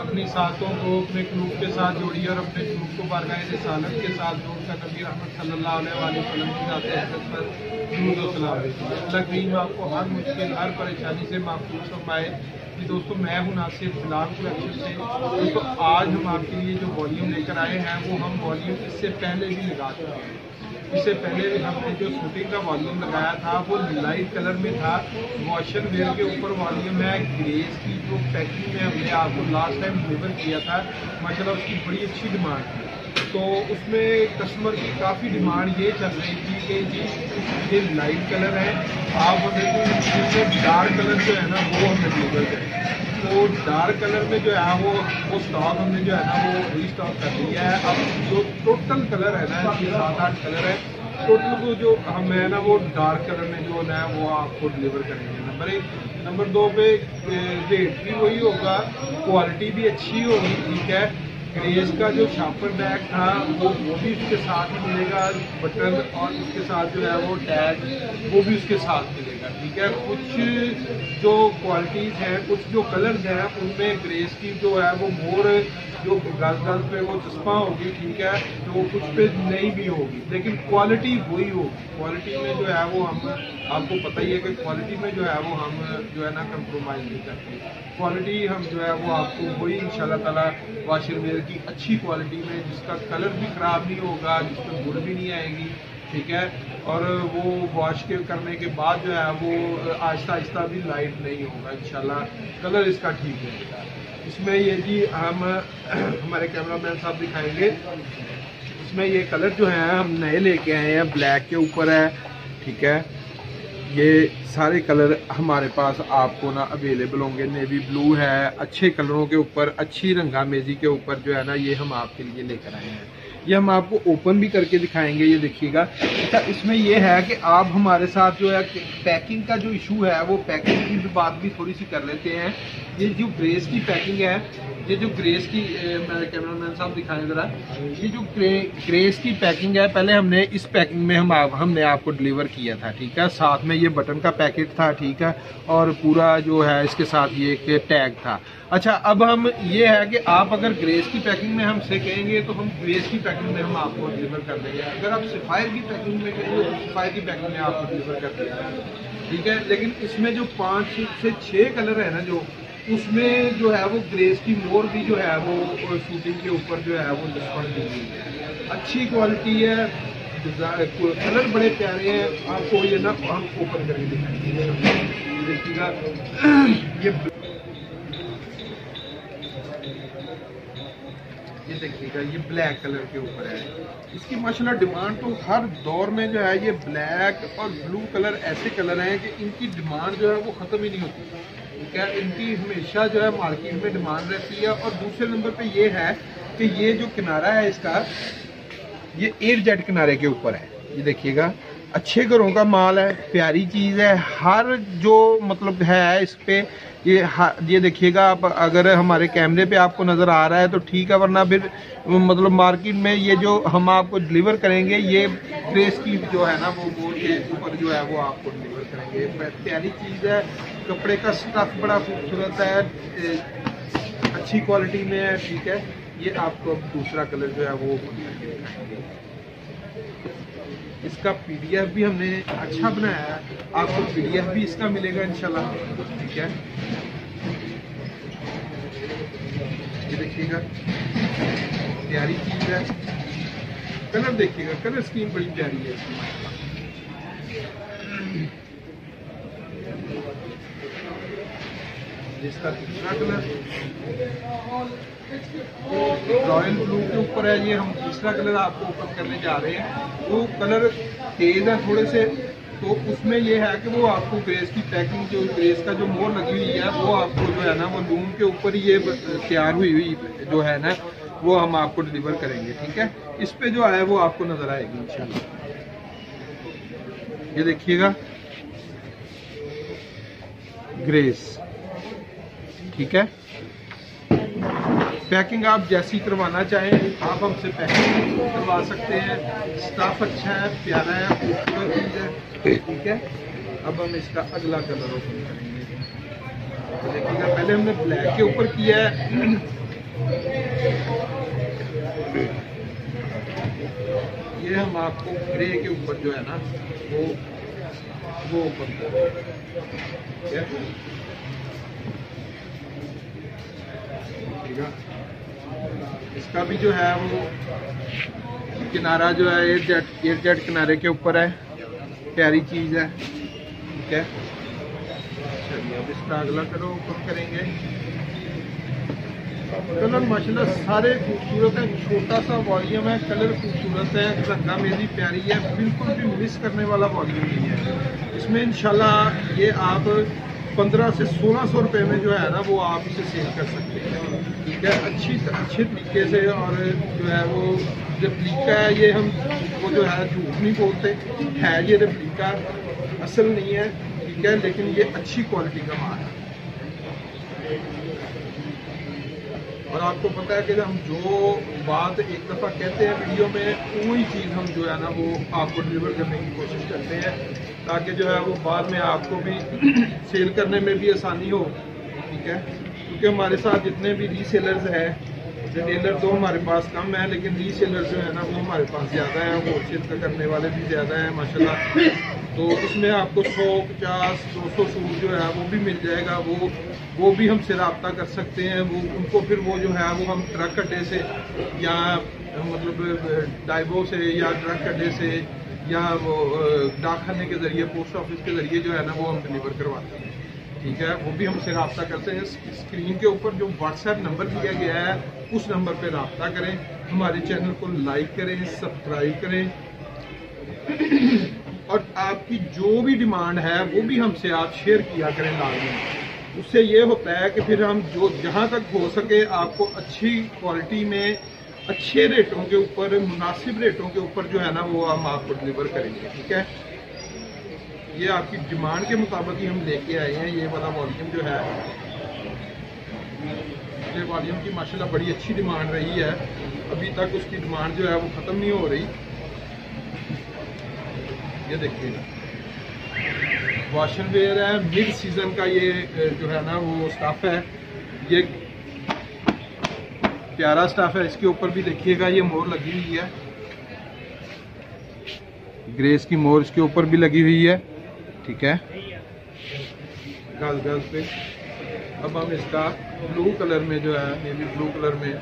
अपनी सातों को अपने क्लूब के साथ जोड़िए और अपने क्लूब को बारगाह रिसालत के साथ जोड़कर नबी रहमत सल्लल्लाहु की पर सलाम। अल्लाह करीम आपको हर मुश्किल, हर परेशानी से महफूज फरमाए कि दोस्तों, मैं हूँ नासिर फ़िलहाल कलेक्शन से। दोस्तों, आज हम आपके लिए जो वॉल्यूम लेकर आए हैं, वो हम वॉल्यूम इससे पहले भी लगा चुके हैं। इससे पहले हमने जो शूटिंग का वॉल्यूम लगाया था, वो लाइट कलर में था। वॉशन वेयर के ऊपर वॉल्यूम है ग्रेस की जो पैकिंग में हमने आपको लास्ट टाइम डिलीवर किया था, माशाल्लाह उसकी बड़ी अच्छी डिमांड थी। तो उसमें कस्टमर की काफ़ी डिमांड ये चल रही थी कि जी, ये लाइट कलर है। आप हमें डार्क कलर जो है ना, वो हमें डिलीवर करें। तो डार्क कलर में जो है, वो वो स्टॉक हमने जो है ना, वो रीस्टॉक कर दिया है। अब जो टोटल कलर है ना सात आठ कलर है। टोटल को जो हम है ना, वो डार्क कलर में जो है, वो आपको डिलीवर करेंगे। नंबर एक। नंबर दो पे रेट भी वही होगा क्वालिटी भी अच्छी होगी, ठीक है? ग्रेस का जो शापर बैग था, वो वो भी उसके साथ मिलेगा बटन और उसके साथ जो है, वो टैग वो भी उसके साथ मिलेगा, ठीक है? कुछ जो क्वालिटीज़ हैं, कुछ जो कलर्स हैं, उनमें ग्रेस की जो है, वो मोर जो गज गज पे वो चश्मा होगी, ठीक है? तो कुछ पे नहीं भी होगी, लेकिन क्वालिटी वही होगी। क्वालिटी में जो है वो हम, आपको पता ही है कि क्वालिटी में जो है वो हम जो है ना कंप्रोमाइज़ नहीं करते। क्वालिटी हम जो है वो आपको वही इन ताला वाशिंग वेयर की अच्छी क्वालिटी में जिसका कलर भी ख़राब नहीं होगा, जिसमें गुड़ भी नहीं आएगी, ठीक है? और वो वॉश के करने के बाद जो है वो आहिस्ता आहिस्ता भी लाइट नहीं होगा, इंशाल्लाह। कलर इसका ठीक रहेगा। इसमें ये जी हम, हमारे कैमरामैन साहब दिखाएँगे। इसमें ये कलर जो है, हम नए लेके आए हैं ब्लैक के ऊपर है, ठीक है? ये सारे कलर हमारे पास आपको ना अवेलेबल होंगे। नेवी ब्लू है, अच्छे कलरों के ऊपर, अच्छी रंगामेजी के ऊपर जो है ना, ये हम आपके लिए लेकर आए हैं। ये हम आपको ओपन भी करके दिखाएँगे, ये देखिएगा। अच्छा इसमें ये है कि आप हमारे साथ जो है पैकिंग का जो इशू है, वो पैकिंग की बात भी थोड़ी सी कर लेते हैं। ये जो ब्रेस की पैकिंग है ये जो ग्रेस की मेरे कैमरामैन साहब दिखाएँ ज़रा। ये जो ग्रेस की पैकिंग है पहले हमने इस पैकिंग में हम आप, हमने आपको डिलीवर किया था ठीक है? साथ में ये बटन का पैकेट था ठीक है? और पूरा जो है इसके साथ ये एक टैग था। अच्छा अब हम ये है कि आप अगर ग्रेस की पैकिंग में हमसे कहेंगे तो हम ग्रेस की पैकिंग में हम आपको डिलीवर कर देंगे। अगर आप सिफायर की पैकिंग में कहेंगे तो सिफायर की पैकिंग में आपको डिलीवर कर देंगे। ठीक है? लेकिन इसमें जो पाँच से छः कलर है ना जो उसमें जो है वो ग्रेस की मोर भी जो है वो शूटिंग के ऊपर जो है वो डिस्काउंट दी हुई है। अच्छी क्वालिटी है कलर बड़े प्यारे हैं, आपको ये ना हम ओपन करके दिखाएँगे। देखिएगा। ये ये देखिएगा, ये ब्लैक कलर के ऊपर है। इसकी माशाल्लाह डिमांड तो हर दौर में जो है ये ब्लैक और ब्लू कलर ऐसे कलर हैं कि इनकी डिमांड जो है वो ख़त्म ही नहीं होती। है इनकी हमेशा जो है मार्केट में डिमांड रहती है? और दूसरे नंबर पे ये है कि ये जो किनारा है इसका, ये एयर जेट किनारे के ऊपर है। ये देखिएगा अच्छे घरों का माल है, प्यारी चीज़ है, हर जो मतलब है इस पर ये ये देखिएगा आप, अगर हमारे कैमरे पे आपको नज़र आ रहा है तो ठीक है, वरना फिर मतलब मार्केट में ये जो हम आपको डिलीवर करेंगे, ये प्रेस की जो है ना, वो वो ये ऊपर जो है वो आपको डिलीवर करेंगे। प्यारी चीज़ है, कपड़े का स्टफ़ बड़ा खूबसूरत है अच्छी क्वालिटी में है, ठीक है। ये आपको दूसरा कलर जो है वो इसका पीडीएफ भी हमने अच्छा बनाया है। आपको पीडीएफ भी इसका मिलेगा, इंशाल्लाह। ठीक है? ये देखिएगा। प्यारी चीज़ है। कलर देखिएगा। कलर स्कीम बड़ी प्यारी है जिसका दूसरा कलर। रॉयल ब्लू के ऊपर है ये, हम दूसरा कलर आपको ओपन करने जा रहे हैं। वो कलर तेज है थोड़े से तो उसमें ये है कि वो आपको ग्रेस की पैकिंग जो ग्रेस का जो मोर लगी हुई है, वो आपको जो है ना, वो लूम के ऊपर ये तैयार हुई हुई जो है ना, वो हम आपको डिलीवर करेंगे, ठीक है? इस पे जो है, वो आपको नज़र आएगी, इंशाल्लाह। ये देखिएगा। ग्रेस ठीक है? पैकिंग आप जैसी करवाना चाहें, आप हमसे पैकिंग करवा सकते हैं। स्टाफ अच्छा है, प्यारा है, खूबसूरत चीज़ है। ठीक है? अब हम इसका अगला कलर ओपन करेंगे। तो देखिएगा, पहले हमने ब्लैक के ऊपर किया है। ये हम आपको ग्रे के ऊपर जो है ना, वो वो ओपन कर ठीक है? इसका भी जो है वो किनारा जो है एयर जेट एयर जेट किनारे के ऊपर है। प्यारी चीज़ है। ठीक है? चलिए, अब इसका अगला करो ऊपर करेंगे। कलर माशाल्लाह सारे खूबसूरत है। छोटा सा वॉल्यूम है कलर खूबसूरत है, रंगा मेरी प्यारी है, बिल्कुल भी मिस करने वाला वॉल्यूम नहीं है। इसमें इंशाल्लाह ये आप पंद्रह से सोलह सौ रुपये में जो है ना, वो आप इसे सेल कर सकते हैं। है अच्छी अच्छे तरीके से और जो है वो रेप्लिका है, ये हम वो जो है झूठ नहीं बोलते। है, ये रेप्लिका असल नहीं है, ठीक है, लेकिन ये अच्छी क्वालिटी का माल है। और आपको पता है कि हम जो बात एक दफ़ा कहते हैं वीडियो में, वही चीज़ हम जो है ना वो आपको डिलीवर करने की कोशिश करते हैं, ताकि जो है वो बाद में आपको भी सेल करने में भी आसानी हो, ठीक है? क्योंकि हमारे साथ जितने भी रीसेलर्स हैं रिटेलर तो हमारे पास कम है, लेकिन रीसेलर जो है ना, वो हमारे पास ज़्यादा है होलसेल का करने वाले भी ज़्यादा हैं, माशाल्लाह। तो इसमें आपको सौ पचास, दो सौ सूट जो है, वो भी मिल जाएगा, वो वो भी हमसे रबता कर सकते हैं, वो, उनको फिर वो जो है, वो हम ट्रक अड्डे से या मतलब डाइबो से या ट्रक अड्डे से या वो डाकखाने के ज़रिए पोस्ट ऑफ़िस के ज़रिए जो है ना, वो हम डिलीवर करवाते हैं। ठीक है, वो भी हमसे रबता करते हैं। स्क्रीन के ऊपर जो व्हाट्सएप नंबर दिया गया है, उस नंबर पर रबता करें। हमारे चैनल को लाइक करें सब्सक्राइब करें। और आपकी जो भी डिमांड है, वो भी हमसे आप शेयर किया करें लाजमी उससे ये होता है कि फिर हम जो, जहाँ तक हो सके आपको अच्छी क्वालिटी में, अच्छे रेटों के ऊपर, मुनासिब रेटों के ऊपर जो है ना, वो हम आपको डिलीवर करेंगे, ठीक है? ये आपकी डिमांड के मुताबिक ही हम लेके आए हैं, ये वाला वॉल्यूम जो है। ये वॉल्यूम की माशाल्लाह बड़ी अच्छी डिमांड रही है। अभी तक उसकी डिमांड जो है वो ख़त्म नहीं हो रही। ये देखिएगा वॉशन वेयर है मिड सीज़न का ये जो है ना वो स्टफ़ है। ये प्यारा स्टफ़ है, इसके ऊपर भी देखिएगा, ये मोर लगी हुई है। ग्रेस की मोर इसके ऊपर भी लगी हुई है। ठीक है? गज गज पे अब हम इसका ब्लू कलर में जो है नेवी ब्लू कलर में,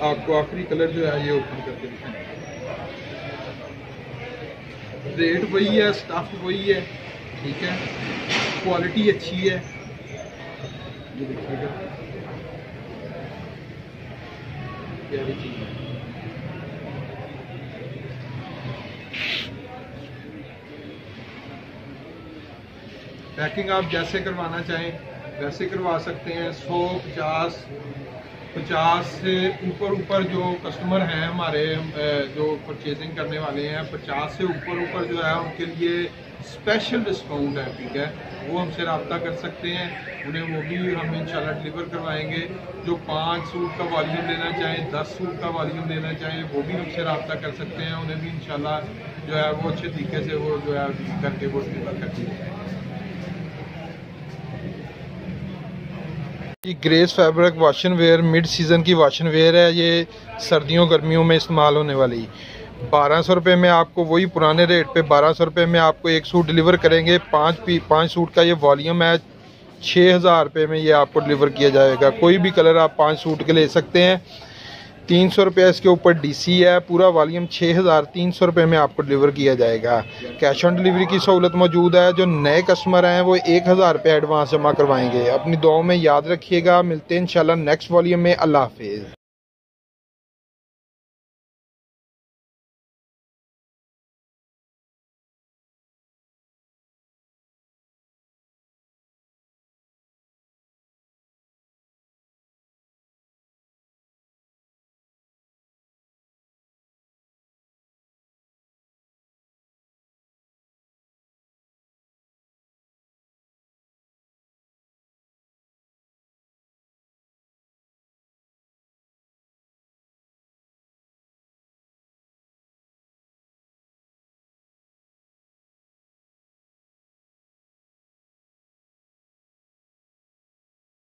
आपको आखिरी कलर जो है, ये ओपन करके दिखाएँगे। रेट वही है स्टफ़ वही है, ठीक है? क्वालिटी अच्छी है। ये देखिएगा। प्यारी चीज़ है। पैकिंग आप जैसे करवाना चाहें, वैसे करवा सकते हैं। सौ पचास पचास से ऊपर ऊपर जो कस्टमर हैं हमारे जो परचेजिंग करने वाले हैं, पचास से ऊपर ऊपर जो है उनके लिए स्पेशल डिस्काउंट है, ठीक है? वो हमसे रबता कर सकते हैं। उन्हें वो भी हम इंशाल्लाह डिलीवर करवाएँगे। जो पाँच सूट का वॉल्यूम लेना चाहें, दस सूट का वॉल्यूम लेना चाहें, वो भी हमसे रबता कर सकते हैं। उन्हें भी इंशाल्लाह जो है वो अच्छे तरीके से वो जो है करके वो डिलीवर कर दिए ये grace fabric wash and wear mid season की वाशन वेयर है, ये सर्दियों, गर्मियों में इस्तेमाल होने वाली। बारह सौ रुपये में आपको वही पुराने रेट पे बारह सौ रुपये में आपको एक सूट डिलीवर करेंगे। पाँच पी, पाँच सूट का ये वॉल्यूम है छः हज़ार रुपये में ये आपको डिलीवर किया जाएगा। कोई भी कलर आप पाँच सूट के ले सकते हैं। तीन सौ रुपये इसके ऊपर डीसी है, पूरा वॉल्यूम छः हज़ार तीन सौ रुपये में आपको डिलीवर किया जाएगा। कैश ऑन डिलीवरी की सहूलत मौजूद है, जो नए कस्टमर हैं, वो एक हज़ार रुपये एडवांस जमा करवाएँगे। अपनी दुआओं में याद रखिएगा, मिलते हैं इंशाल्लाह नेक्स्ट वॉल्यूम में। अल्लाह हाफिज़।